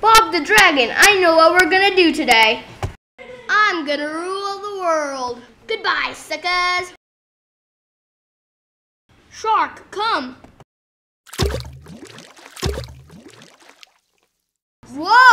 Bob the Dragon, I know what we're gonna do today. I'm gonna rule the world. Goodbye, suckers. Shark, come. Whoa!